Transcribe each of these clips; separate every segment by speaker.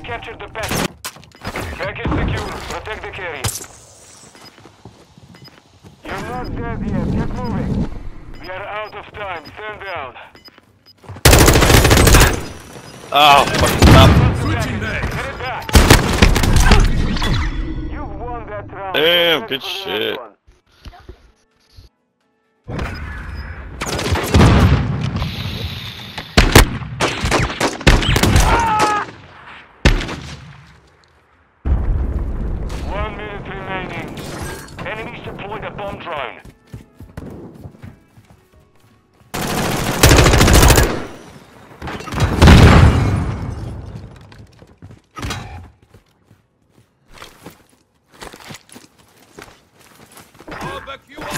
Speaker 1: captured the package. Package secure. Protect the carrier. You're not dead yet. Keep moving. We are out of time. Stand down.
Speaker 2: Oh, fucking up.
Speaker 3: Switching
Speaker 1: Get back. You've won that round.
Speaker 2: Damn, good
Speaker 1: for the
Speaker 2: shit.
Speaker 1: next one. One minute. Enemies deployed a bomb drone.
Speaker 3: I'll back you up.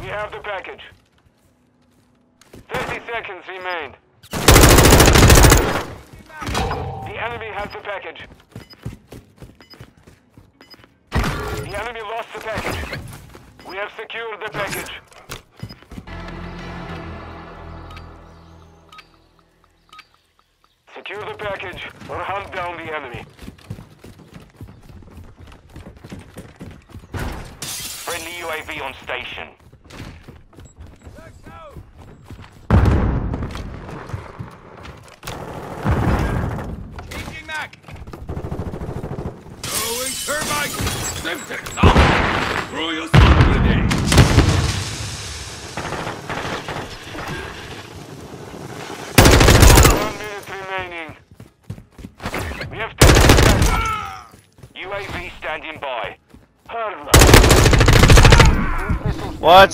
Speaker 1: We have the package. 30 seconds remain. The enemy has the package. The enemy lost the package. We have secured the package. Secure the package or hunt down the enemy. Friendly UAV on station.
Speaker 3: Semtex out. Throw.
Speaker 1: One minute remaining. We have taken. UAV standing by.
Speaker 2: What?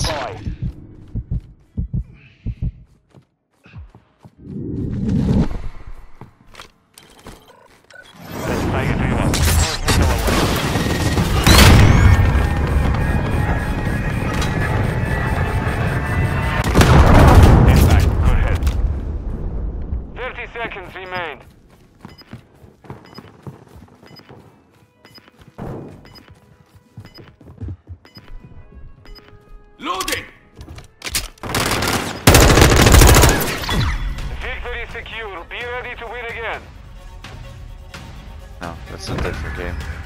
Speaker 1: 30 seconds remain.
Speaker 3: Loading.
Speaker 1: Victory secure. Be ready to win again.
Speaker 2: No, that's a different game.